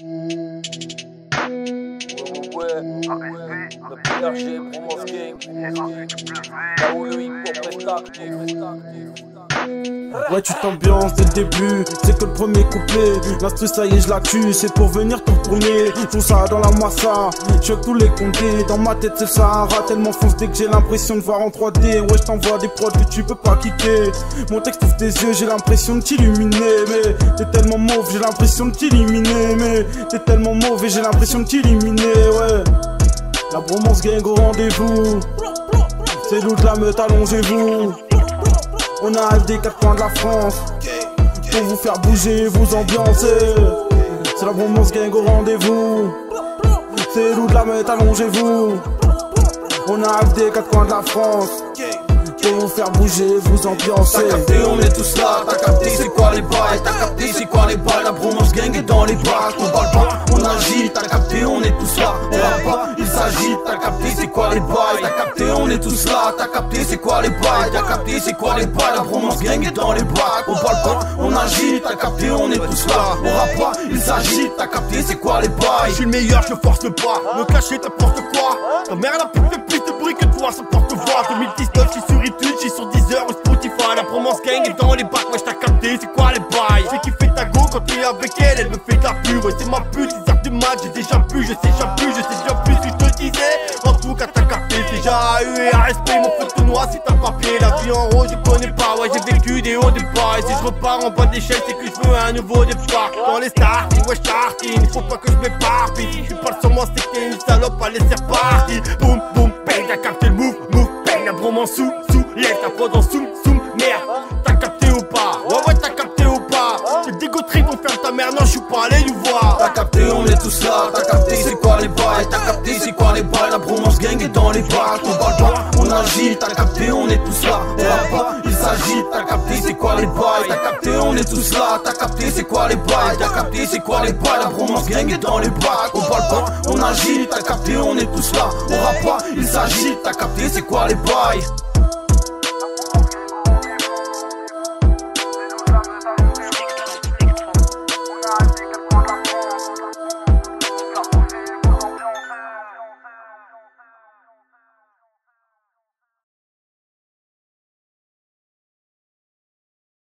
Le PRG, Promos Gang, là où le hip-hop reste actif. Ouais, tu t'ambiances dès le début, c'est que le premier couplet. L'instru, ça y est, je la tue, c'est pour venir tout tourner. Tout ça dans la massa, je tous les compter. Dans ma tête, c'est Sahara, tellement fonce dès que j'ai l'impression de voir en 3D. Ouais, je t'envoie des prods que tu peux pas kicker. Mon texte ouvre tes yeux, j'ai l'impression de t'illuminer. Mais t'es tellement mauve, j'ai l'impression de t'éliminer. Mais t'es tellement mauvais, j'ai l'impression de t'éliminer, ouais. La bromance gang au rendez-vous. C'est l'eau de la meute, allongez-vous. On arrive des quatre coins de la France. Pour vous faire bouger, vous ambiancer. C'est la bromance gang au rendez-vous. C'est loup de la meute, allongez-vous. On arrive des quatre coins de la France. Pour vous faire bouger, vous ambiancer. T'as capté, on est tous là, t'as capté c'est quoi les bails? T'as capté c'est quoi les bails, la bromance gang est dans les bacs On parle pas, on agit, t'as capté, on est tous là T'as capté c'est quoi les bails? T'as capté, on est tous là, t'as capté c'est quoi les bails? T'as capté c'est quoi les bails, la bromance gang est dans les bacs On parle pas, on agit, t'as capté, on est tous là. On va pas, il s'agit, t'as capté c'est quoi les bails? Je suis le meilleur, je force pas, me cacher t'apporte quoi? Ta mère elle a plus fait plus de bruit que toi, ça porte-voix 2019, je suis sur iTunes, je suis sur Deezer ou Spotify. La bromance gang est dans les bacs, ouais t'as capté c'est quoi les bails? C'est qui fait ta go quand t'es avec elle, elle me Ouais c'est ma pute, c'est heures du match, j'ai déjà pu, je sais déjà plus, je sais déjà plus que je te disais. En tout cas t'as capté, c'est déjà eu et à respect mon feu noir si t'as papier La vie en haut je connais pas, ouais j'ai vécu des hauts des bas. Et si je repars en bas d'échelle c'est que je veux un nouveau départ. Dans les starting, ouais j'tartine, faut pas que je m'éparpille. Tu parles sur moi c'est que t'es une salope, allez c'est reparti. Boum boum bang, t'as capté le move, move bang. La bromance sous, sous, lève ta prod en soum, soum, merde. T'as capté ou pas? Ouais ouais t'as capté ou pas? C'est dégoterie qu'on ferme ta mère, non je suis pas tous là, t'as capté c'est quoi les bails? T'as capté c'est quoi les bails, la bromance gang est dans les bacs On parle pas, on agit, t'as capté, on est tous là On va pas, il s'agit, t'as capté c'est quoi les bails? T'as capté, on est tous là, t'as capté c'est quoi les bails? T'as capté c'est quoi les bails, la bromance gang est dans les bacs On parle pas, on agit, t'as capté, on est tous là On va pas, il s'agit, t'as capté c'est quoi les bails?